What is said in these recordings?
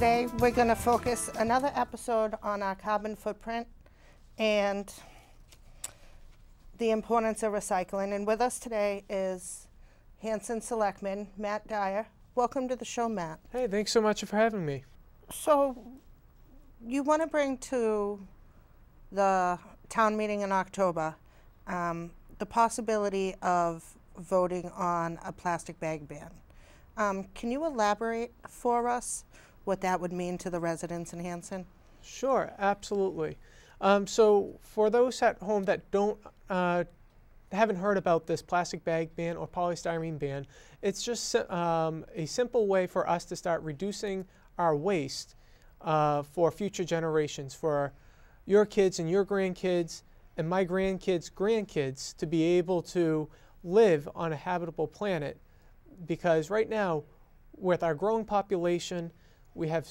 Today we're going to focus another episode on our carbon footprint and the importance of recycling. And with us today is Hanson Selectman Matt Dyer. Welcome to the show, Matt. Hey, thanks so much for having me. So, you want to bring to the town meeting in October um, the possibility of voting on a plastic bag ban. Um, can you elaborate for us what that would mean to the residents in Hanson? Sure, absolutely. Um, so, for those at home that don't uh, haven't heard about this plastic bag ban or polystyrene ban, it's just um, a simple way for us to start reducing our waste uh, for future generations, for your kids and your grandkids and my grandkids' grandkids to be able to live on a habitable planet. Because right now, with our growing population, we have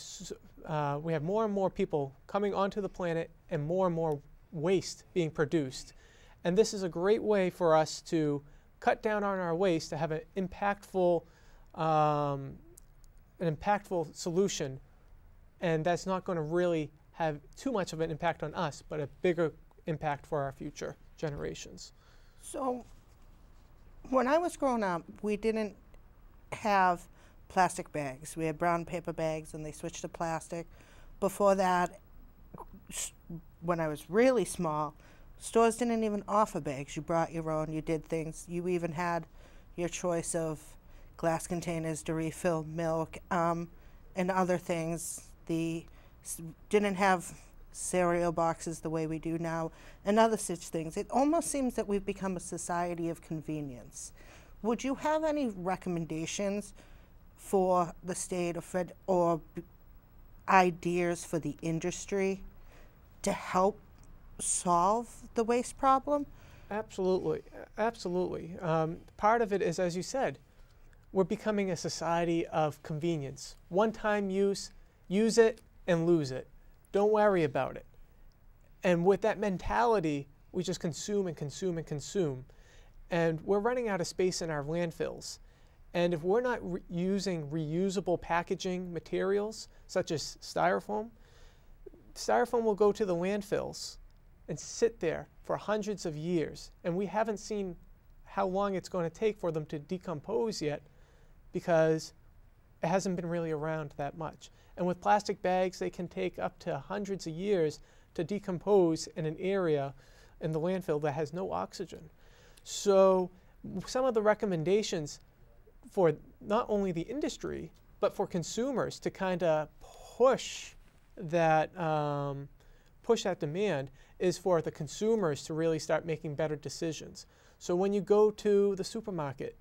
uh, we have more and more people coming onto the planet and more and more waste being produced. And this is a great way for us to cut down on our waste to have an impactful, um, an impactful solution. And that's not going to really have too much of an impact on us, but a bigger impact for our future generations. So, when I was growing up, we didn't have plastic bags. We had brown paper bags and they switched to plastic. Before that, when I was really small, stores didn't even offer bags. You brought your own, you did things. You even had your choice of glass containers to refill milk um, and other things. The didn't have cereal boxes the way we do now and other such things. It almost seems that we've become a society of convenience. Would you have any recommendations for the state or fed or ideas for the industry to help solve the waste problem? Absolutely, absolutely. Um, part of it is, as you said, we're becoming a society of convenience. One-time use, use it and lose it. Don't worry about it. And with that mentality, we just consume and consume and consume. And we're running out of space in our landfills. And if we're not re using reusable packaging materials, such as styrofoam, styrofoam will go to the landfills and sit there for hundreds of years. And we haven't seen how long it's going to take for them to decompose yet because it hasn't been really around that much. And with plastic bags, they can take up to hundreds of years to decompose in an area in the landfill that has no oxygen. So some of the recommendations for not only the industry, but for consumers to kind of push that um, push that demand is for the consumers to really start making better decisions. So when you go to the supermarket,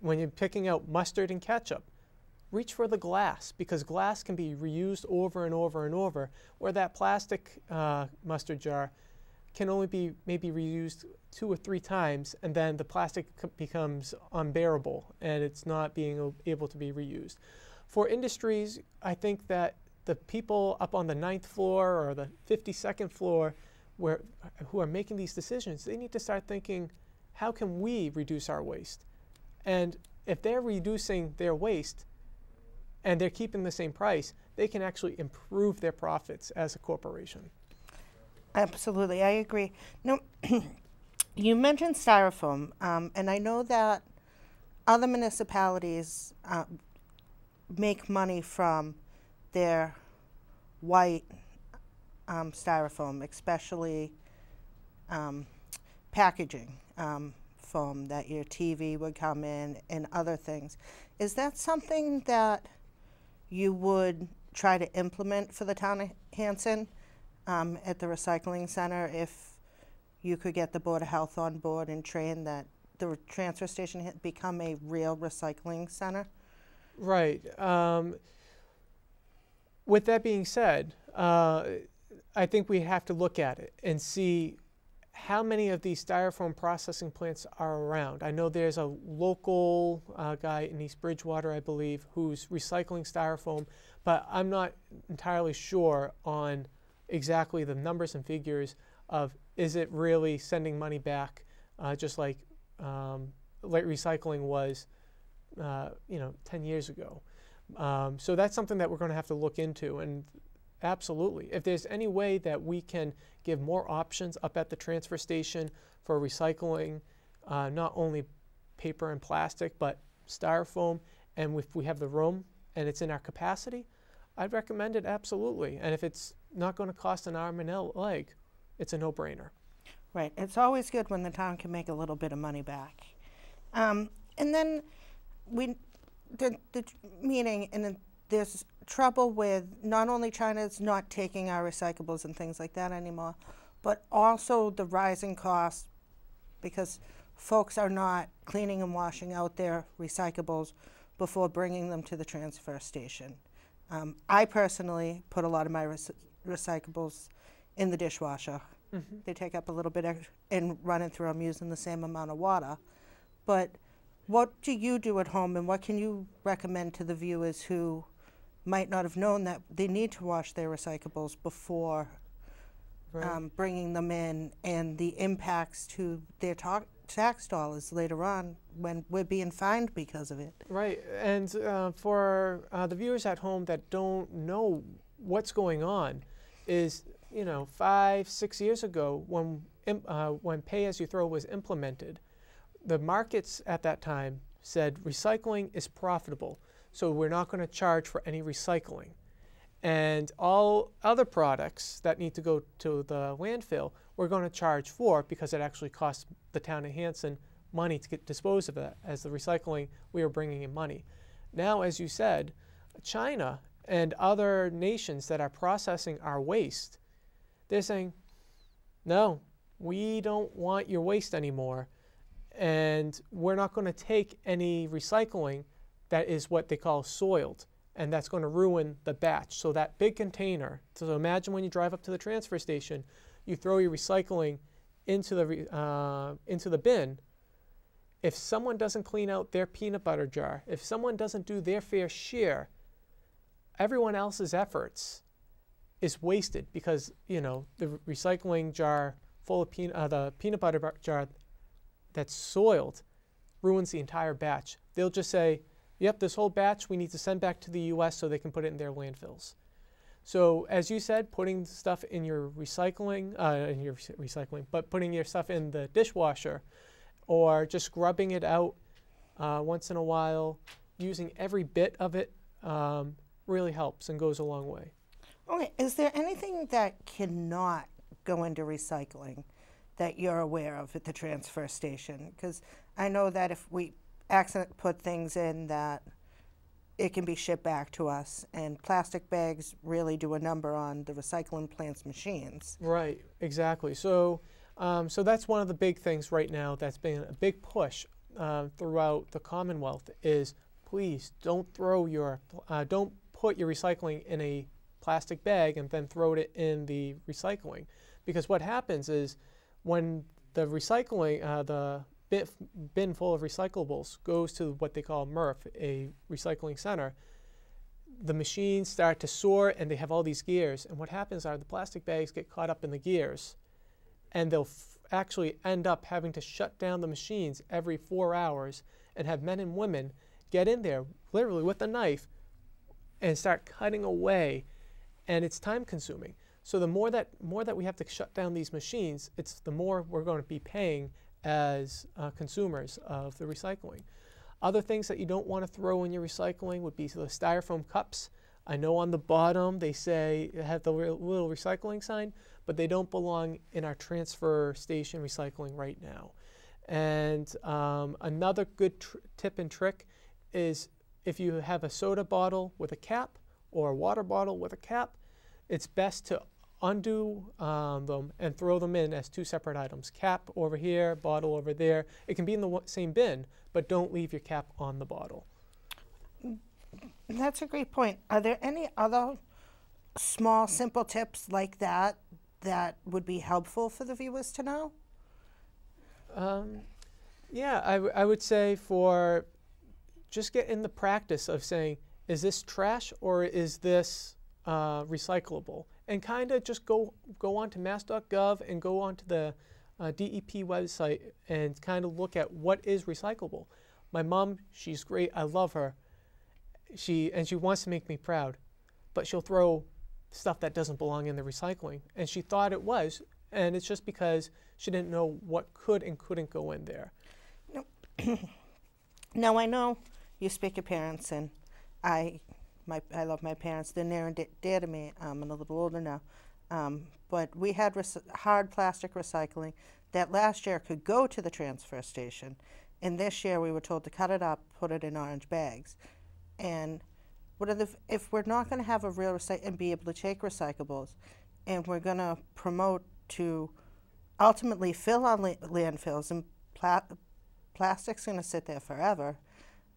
when you're picking out mustard and ketchup, reach for the glass because glass can be reused over and over and over, where that plastic uh, mustard jar can only be maybe reused two or three times, and then the plastic becomes unbearable and it's not being able to be reused. For industries, I think that the people up on the ninth floor or the 52nd floor where, who are making these decisions, they need to start thinking, how can we reduce our waste? And if they're reducing their waste and they're keeping the same price, they can actually improve their profits as a corporation. Absolutely, I agree. Now, you mentioned styrofoam, um, and I know that other municipalities uh, make money from their white um, styrofoam, especially um, packaging um, foam that your TV would come in and other things. Is that something that you would try to implement for the town of Hanson um, at the recycling center if you could get the Board of Health on board and train that the transfer station become a real recycling center? Right. Um, with that being said, uh, I think we have to look at it and see how many of these styrofoam processing plants are around. I know there's a local uh, guy in East Bridgewater, I believe, who's recycling styrofoam, but I'm not entirely sure on exactly the numbers and figures of is it really sending money back, uh, just like um, light recycling was, uh, you know, 10 years ago. Um, so that's something that we're going to have to look into. And absolutely, if there's any way that we can give more options up at the transfer station for recycling, uh, not only paper and plastic, but styrofoam, and if we have the room and it's in our capacity, I'd recommend it absolutely. And if it's not going to cost an arm and a leg, it's a no-brainer. Right. It's always good when the town can make a little bit of money back. Um, and then we, the, the meeting, and there's trouble with not only China's not taking our recyclables and things like that anymore, but also the rising costs because folks are not cleaning and washing out their recyclables before bringing them to the transfer station. Um, I personally put a lot of my recyclables in the dishwasher. They take up a little bit ex- and running through, I'm using the same amount of water. But what do you do at home, and what can you recommend to the viewers who might not have known that they need to wash their recyclables before Right. um, bringing them in, and the impacts to their ta- tax dollars later on when we're being fined because of it? Right, and uh, for uh, the viewers at home that don't know what's going on, is you know five six years ago when uh, when pay as you throw was implemented, the markets at that time said recycling is profitable, so we're not going to charge for any recycling, and all other products that need to go to the landfill we're going to charge for because it actually costs the town of Hanson money to get dispose of that as the recycling we are bringing in money. Now, as you said, China and other nations that are processing our waste, they're saying, no, we don't want your waste anymore, and we're not going to take any recycling that is what they call soiled, and that's going to ruin the batch. So that big container. So imagine when you drive up to the transfer station, you throw your recycling into the uh, into the bin. If someone doesn't clean out their peanut butter jar, if someone doesn't do their fair share, everyone else's efforts is wasted because you know the recycling jar full of peanut uh, the peanut butter jar that's soiled ruins the entire batch. They'll just say, "Yep, this whole batch we need to send back to the U.S. so they can put it in their landfills." So as you said, putting stuff in your recycling, uh, in your rec- recycling, but putting your stuff in the dishwasher, or just scrubbing it out uh, once in a while, using every bit of it um, really helps and goes a long way. Okay, is there anything that cannot go into recycling that you're aware of at the transfer station? Because I know that if we accident put things in that it can be shipped back to us, and plastic bags really do a number on the recycling plant's machines. Right, exactly. So, um, so that's one of the big things right now that's been a big push uh, throughout the Commonwealth is please don't throw your, uh, don't put your recycling in a plastic bag and then throw it in the recycling, because what happens is when the recycling, uh, the bin, full of recyclables goes to what they call MRF, a recycling center, the machines start to soar and they have all these gears. And what happens are the plastic bags get caught up in the gears and they'll actually end up having to shut down the machines every four hours and have men and women get in there literally with a knife and start cutting away and it's time consuming. So the more that more that we have to shut down these machines, it's the more we're going to be paying as uh, consumers of the recycling. Other things that you don't want to throw in your recycling would be the styrofoam cups. I know on the bottom they say have the little recycling sign, but they don't belong in our transfer station recycling right now. And um, another good tip and trick is if you have a soda bottle with a cap or a water bottle with a cap, it's best to undo um, them and throw them in as two separate items. Cap over here, bottle over there. It can be in the same bin, but don't leave your cap on the bottle. That's a great point. Are there any other small, simple tips like that that would be helpful for the viewers to know? Um, yeah, I, w- I would say for just get in the practice of saying, is this trash or is this uh, recyclable? And kind of just go go on to mass.gov and go on to the uh, DEP website and kind of look at what is recyclable. My mom, she's great. I love her. she and she wants to make me proud, but she'll throw stuff that doesn't belong in the recycling, and she thought it was, and it's just because she didn't know what could and couldn't go in there. Now I know you speak of parents, and I, my, I love my parents. They're near and de- dear to me. I'm a little older now, um, but we had hard plastic recycling that last year could go to the transfer station, and this year we were told to cut it up, put it in orange bags, and what are the, if we're not going to have a real recycle and be able to take recyclables, and we're going to promote to ultimately fill our la- landfills and pla- plastic's going to sit there forever.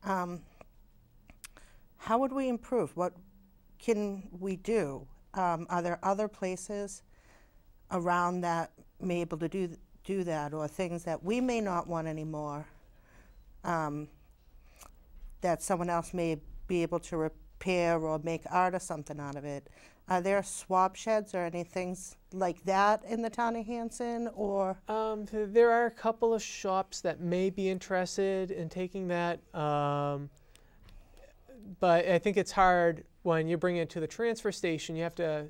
Um, how would we improve? What can we do? Um, are there other places around that may able to do do that, or things that we may not want anymore um, that someone else may be able to repair or make art or something out of it? Are there swap sheds or anything like that in the town of Hanson, or Um, there are a couple of shops that may be interested in taking that, um, but I think it's hard when you bring it to the transfer station. You have to,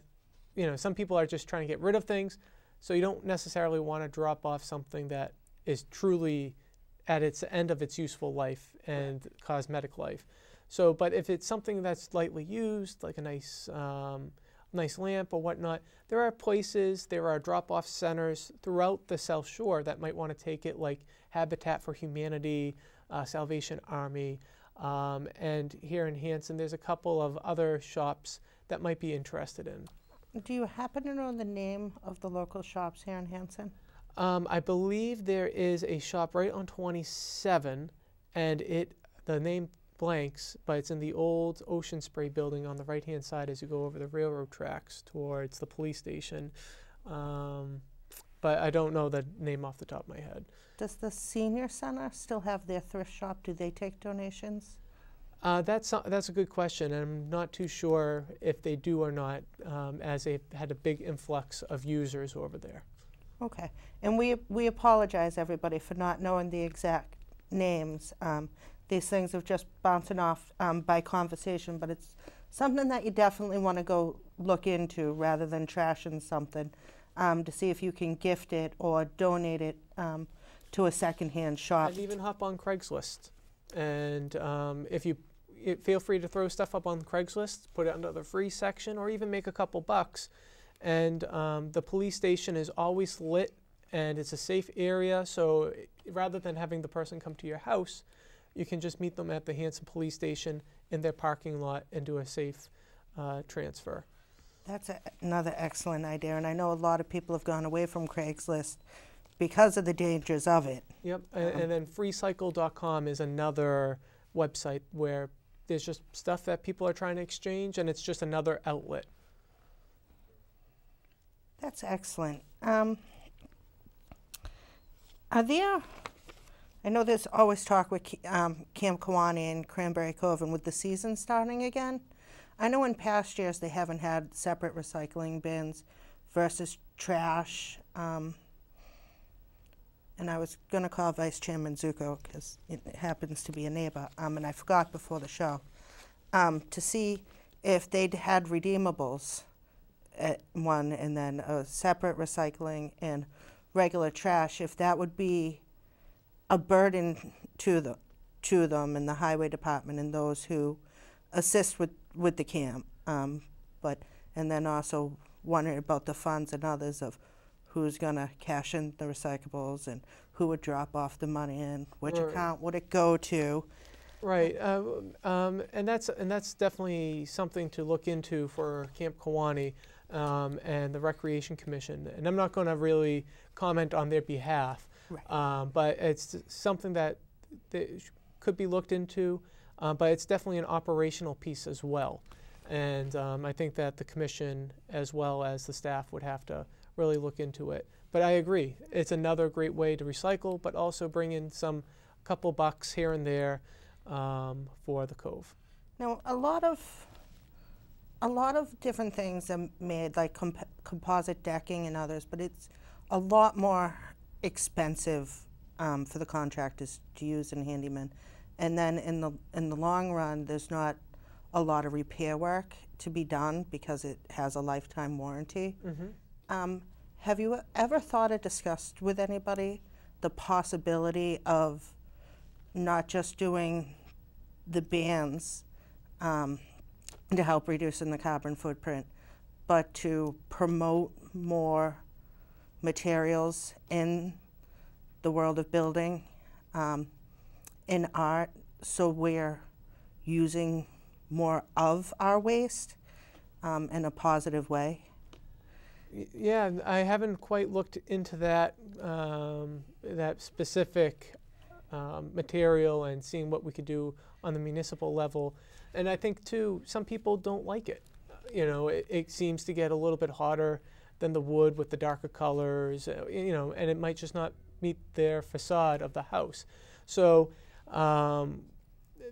you know, some people are just trying to get rid of things, so you don't necessarily want to drop off something that is truly at its end of its useful life and cosmetic life. So, but if it's something that's lightly used, like a nice, um, nice lamp or whatnot, there are places, there are drop-off centers throughout the South Shore that might want to take it, like Habitat for Humanity, uh, Salvation Army, um, and here in Hanson, there's a couple of other shops that might be interested in. do you happen to know the name of the local shops here in Hanson? Um, I believe there is a shop right on 27, and it the name blanks, but it's in the old Ocean Spray building on the right-hand side as you go over the railroad tracks towards the police station. Um, but I don't know the name off the top of my head. Does the senior center still have their thrift shop? Do they take donations? Uh, that's a- that's a good question, and I'm not too sure if they do or not, um, as they've had a big influx of users over there. Okay, and we we apologize everybody for not knowing the exact names. Um, these things have just bouncing off um, by conversation, but it's something that you definitely want to go look into rather than trashing something um, to see if you can gift it or donate it um, to a secondhand shop. And even hop on Craigslist, and um, if you i feel free to throw stuff up on Craigslist, put it under the free section, or even make a couple bucks. And um, the police station is always lit, and it's a safe area. So rather than having the person come to your house, you can just meet them at the Hanson Police Station in their parking lot and do a safe uh, transfer. That's a, another excellent idea, and I know a lot of people have gone away from Craigslist because of the dangers of it. Yep, and, and then freecycle.com is another website where there's just stuff that people are trying to exchange, and it's just another outlet. That's excellent. Um, are there? I know there's always talk with um, Camp Kiwanee and Cranberry Cove, and with the season starting again, I know in past years they haven't had separate recycling bins versus trash. Um, and I was going to call Vice Chairman Zuko because it happens to be a neighbor, um, and I forgot before the show, um, to see if they'd had redeemables at one and then a separate recycling and regular trash, if that would be a burden to the to them and the highway department and those who assist with, with the camp. Um, but and then also wondering about the funds and others of who's gonna cash in the recyclables and who would drop off the money and which Right. account would it go to? Right, uh, um, and that's and that's definitely something to look into for Camp Kiwanee um, and the Recreation Commission. And I'm not going to really comment on their behalf, Right. um, but it's something that, that could be looked into. Uh, but it's definitely an operational piece as well, and um, I think that the commission as well as the staff would have to really look into it. But I agree, it's another great way to recycle, but also bring in some couple bucks here and there um, for the cove. Now, a lot of a lot of different things are made, like comp- composite decking and others, but it's a lot more expensive um, for the contractors to use and handyman. And then in the in the long run, there's not a lot of repair work to be done because it has a lifetime warranty. Um, have you ever thought or discussed with anybody the possibility of not just doing the bans um, to help reducing the carbon footprint, but to promote more materials in the world of building, um, in art, so we're using more of our waste um, in a positive way? Yeah, I haven't quite looked into that um, that specific um, material and seeing what we could do on the municipal level. And I think too, some people don't like it. You know, it, it seems to get a little bit hotter than the wood with the darker colors. uh, You know, and it might just not meet their facade of the house. So um,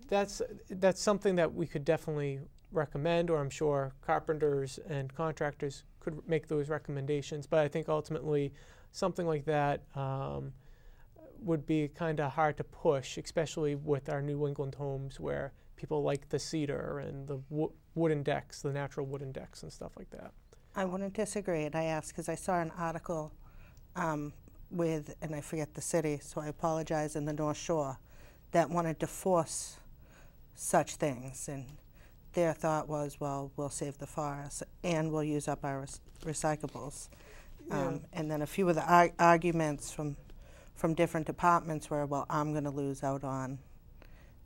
that's that's something that we could definitely recommend, or I'm sure carpenters and contractors could make those recommendations. But I think ultimately, something like that um, would be kind of hard to push, especially with our New England homes where people like the cedar and the wo- wooden decks, the natural wooden decks, and stuff like that. I wouldn't disagree, and I asked because I saw an article um, with, and I forget the city, so I apologize, in the North Shore, that wanted to force such things, and their thought was, well, we'll save the forest and we'll use up our rec- recyclables. Um, and then a few of the ar- arguments from from different departments were, well, I'm going to lose out on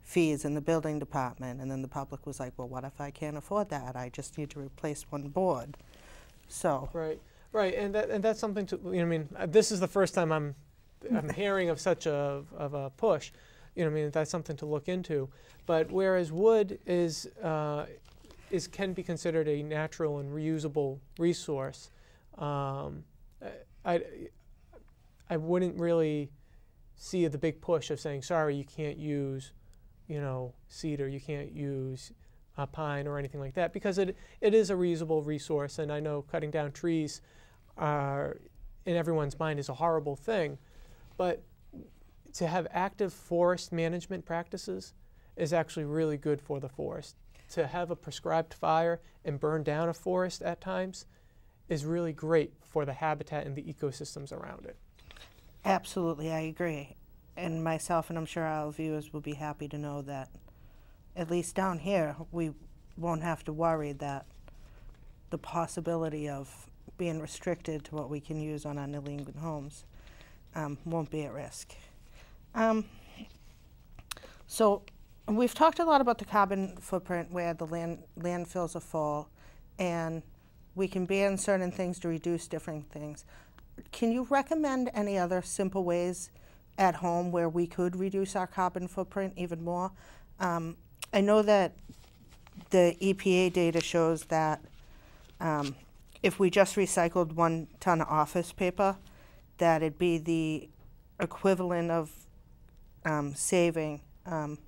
fees in the building department, and then the public was like, well, what if I can't afford that? I just need to replace one board. So Right, right, and that and that's something to you know. I mean, uh, this is the first time I'm I'm hearing of such a of a push. You know, I mean, that's something to look into. But whereas wood is uh, is can be considered a natural and reusable resource, um, I I wouldn't really see the big push of saying, sorry, you can't use, you know, cedar, you can't use uh, pine or anything like that, because it it is a reusable resource, and I know cutting down trees are in everyone's mind is a horrible thing, but to have active forest management practices is actually really good for the forest. To have a prescribed fire and burn down a forest at times is really great for the habitat and the ecosystems around it. Absolutely, I agree. And myself, and I'm sure our viewers will be happy to know that, at least down here, we won't have to worry that the possibility of being restricted to what we can use on our New England homes um, won't be at risk. Um, so, we've talked a lot about the carbon footprint where the land, landfills are full, and we can ban certain things to reduce different things. Can you recommend any other simple ways at home where we could reduce our carbon footprint even more? Um, I know that the EPA data shows that um, if we just recycled one ton of office paper, that it'd be the equivalent of um, saving um,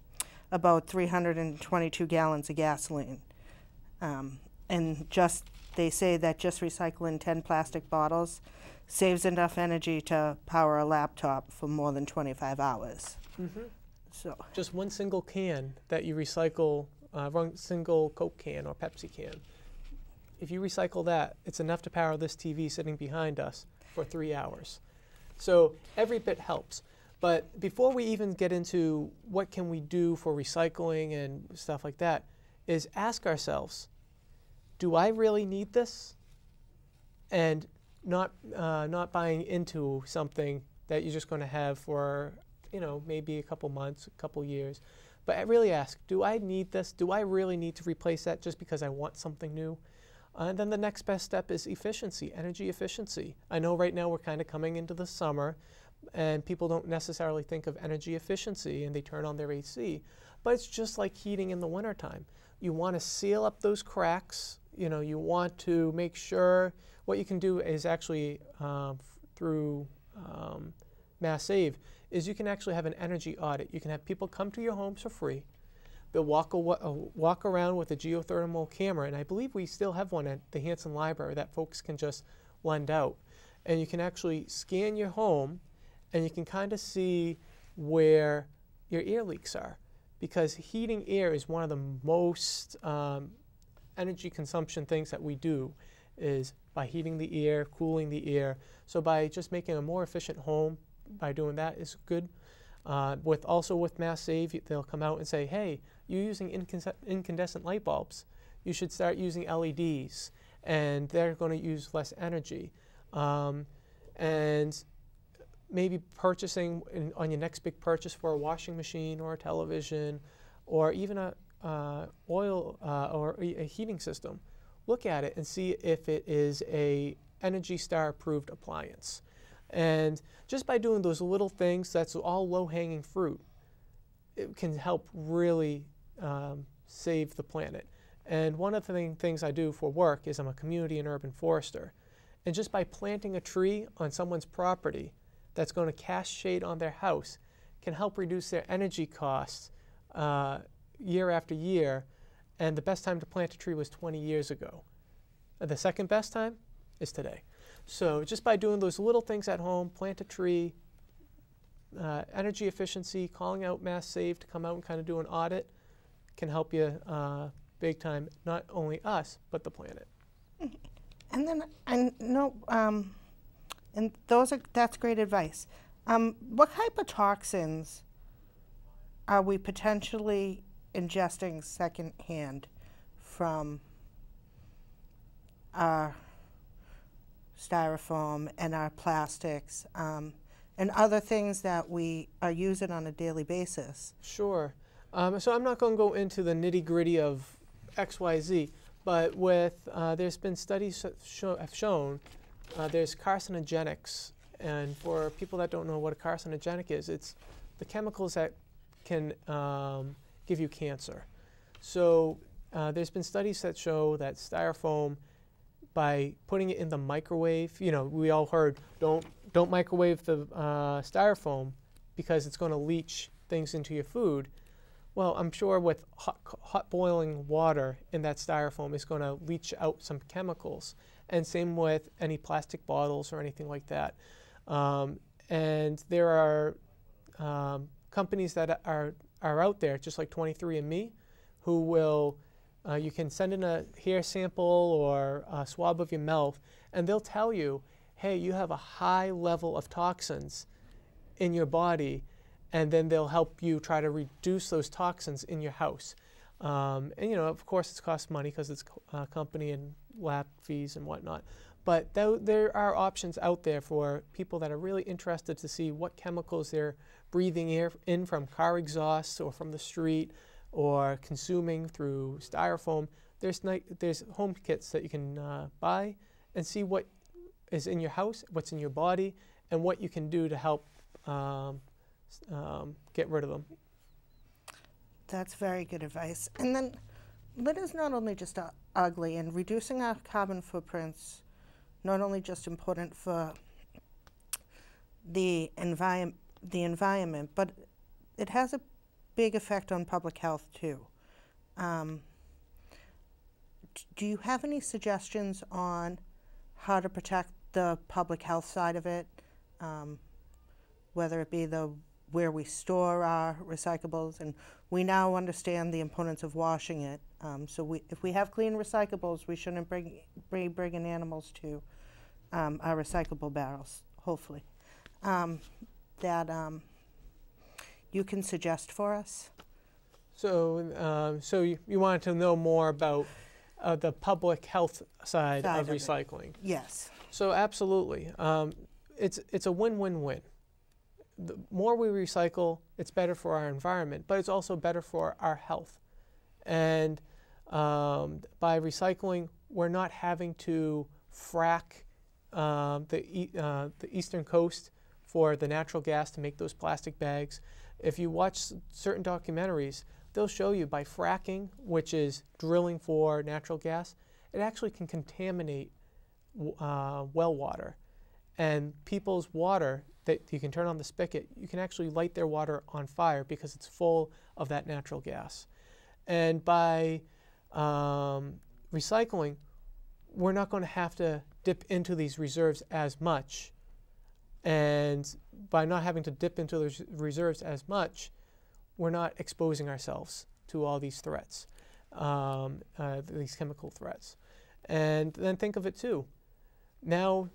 about 322 gallons of gasoline. Um, and just they say that just recycling 10 plastic bottles saves enough energy to power a laptop for more than 25 hours. So, Just one single can that you recycle, uh, one single Coke can or Pepsi can. If you recycle that, it's enough to power this TV sitting behind us for three hours. So every bit helps. But before we even get into what can we do for recycling and stuff like that, is ask ourselves, do I really need this? And not uh, not buying into something that you're just going to have for you know maybe a couple months, a couple years, but I really ask, do I need this? Do I really need to replace that just because I want something new? And then the next best step is efficiency, energy efficiency. I know right now we're kind of coming into the summer, and people don't necessarily think of energy efficiency and they turn on their AC, but it's just like heating in the wintertime. You want to seal up those cracks. You know, you want to make sure what you can do is actually uh, through um, Mass Save is you can actually have an energy audit. You can have people come to your homes for free. They'll walk, awa- uh, walk around with a geothermal camera, and I believe we still have one at the Hanson Library that folks can just lend out. And you can actually scan your home, and you can kind of see where your air leaks are. because heating air is one of the most um, energy consumption things that we do is by heating the air, cooling the air. So by just making a more efficient home, by doing that is good. Uh, with also with Mass Save, they'll come out and say, "Hey, you're using incandescent light bulbs. You should start using LEDs, and they're going to use less energy." Um, and maybe purchasing in, on your next big purchase for a washing machine or a television, or even a uh, oil uh, or a, a heating system. Look at it and see if it is a Energy Star approved appliance. And just by doing those little things, that's all low hanging fruit, it can help really um, save the planet. And one of the thing, things I do for work is I'm a community and urban forester. And just by planting a tree on someone's property that's going to cast shade on their house can help reduce their energy costs uh, year after year. And the best time to plant a tree was 20 years ago. The second best time is today. So just by doing those little things at home, plant a tree, uh, energy efficiency, calling out Mass Save to come out and kind of do an audit can help you uh, big time, not only us, but the planet. And then I know, um, and those are that's great advice. Um, what type of toxins are we potentially ingesting secondhand from our styrofoam and our plastics um, and other things that we are using on a daily basis. Sure. Um, so I'm not going to go into the nitty gritty of XYZ, but with uh, there's been studies that show, have shown uh, there's carcinogenics, and for people that don't know what a carcinogenic is, it's the chemicals that can um, give you cancer. So uh, there's been studies that show that styrofoam by putting it in the microwave. You know, we all heard don't don't microwave the uh, styrofoam because it's going to leach things into your food. Well, I'm sure with hot, hot boiling water in that styrofoam is going to leach out some chemicals. And same with any plastic bottles or anything like that. Um, and there are um, companies that are, are out there, just like 23andMe, who will uh, you can send in a hair sample or a swab of your mouth, and they'll tell you, hey, you have a high level of toxins in your body, and then they'll help you try to reduce those toxins in your house. Um, and you know, of course, it costs money because it's uh, company and lab fees and whatnot. But th there are options out there for people that are really interested to see what chemicals they're breathing air in from car exhausts or from the street or consuming through styrofoam, there's, there's home kits that you can uh, buy and see what is in your house, what's in your body, and what you can do to help um, um, get rid of them. That's very good advice. And then litter is not only just uh, ugly, and reducing our carbon footprints not only just important for the, envi- the environment, but it has a big effect on public health too. Um, do you have any suggestions on how to protect the public health side of it, um, whether it be the where we store our recyclables, and we now understand the importance of washing it. Um, so we, if we have clean recyclables, we shouldn't bring, bring bringing animals to um, our recyclable barrels. Hopefully, um, that um, you can suggest for us? So, um, so you, you wanted to know more about uh, the public health side, Side of of it. recycling. Yes. So absolutely, um, it's it's a win-win-win. The more we recycle, it's better for our environment, but it's also better for our health. And um, by recycling, we're not having to frack um, the e- uh, the eastern coast for the natural gas to make those plastic bags. If you watch certain documentaries, they'll show you by fracking, which is drilling for natural gas, it actually can contaminate uh, well water. And people's water that you can turn on the spigot, you can actually light their water on fire because it's full of that natural gas. And by um, recycling, we're not going to have to dip into these reserves as much and by not having to dip into the reserves as much, we're not exposing ourselves to all these threats, um, uh, these chemical threats. And then think of it too. Now,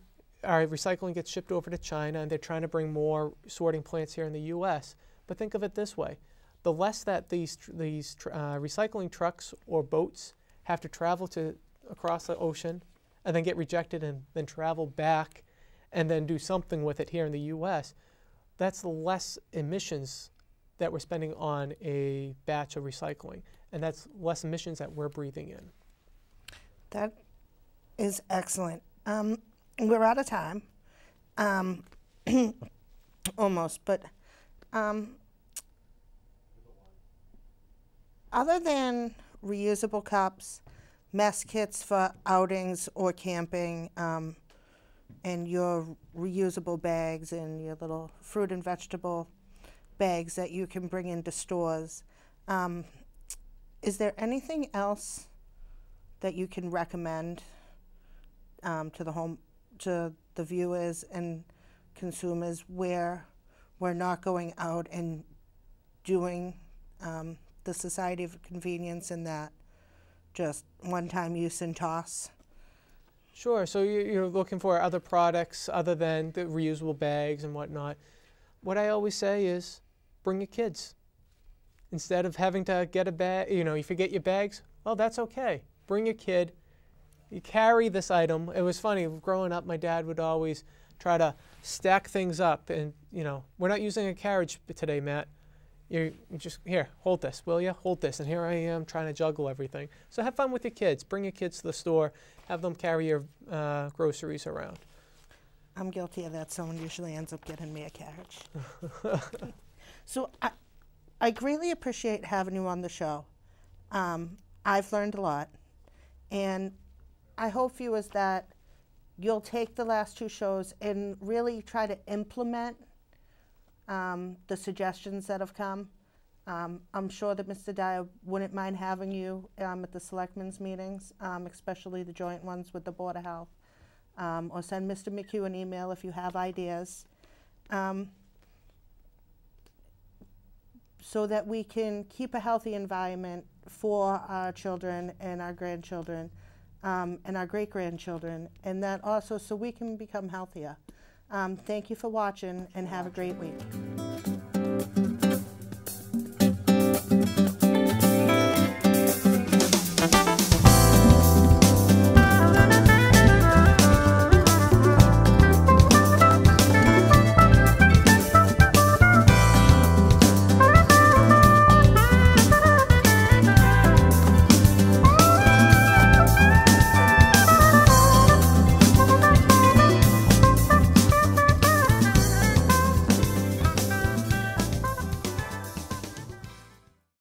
our recycling gets shipped over to China, and they're trying to bring more sorting plants here in the U.S. But think of it this way: the less that these these uh, recycling trucks or boats have to travel to across the ocean, and then get rejected, and then travel back, and then do something with it here in the U.S. That's less emissions that we're spending on a batch of recycling, and that's less emissions that we're breathing in. That is excellent. Um, we're out of time, um, almost, but um, other than reusable cups, mess kits for outings or camping, um, and your reusable bags and your little fruit and vegetable bags that you can bring into stores, um, is there anything else that you can recommend um, to the home to the viewers and consumers where we're not going out and doing um, the society of convenience and that just one-time use and toss Sure. So you- you're looking for other products other than the reusable bags and whatnot. What I always say is, bring your kids. Instead of having to get a bag, you know, you forget your bags. Well, that's okay. Bring your kid. You carry this item. It was funny growing up. My dad would always try to stack things up, and you know, we're not using a carriage today, Matt. You you just here, hold this, will you? Hold this, and here I am trying to juggle everything. So have fun with your kids. Bring your kids to the store. Have them carry your uh, groceries around. I'm guilty of that. Someone usually ends up getting me a carriage. so I, I greatly appreciate having you on the show. Um, I've learned a lot, and I hope you viewers that you'll take the last two shows and really try to implement um, the suggestions that have come. Um, I'm sure that Mr. Dyer wouldn't mind having you um, at the selectmen's meetings, um, especially the joint ones with the Board of Health um, or send Mr. McHugh an email if you have ideas, um, so that we can keep a healthy environment for our children and our grandchildren um, and our great grandchildren, and that also so we can become healthier. Um, thank you for watching and have a great week.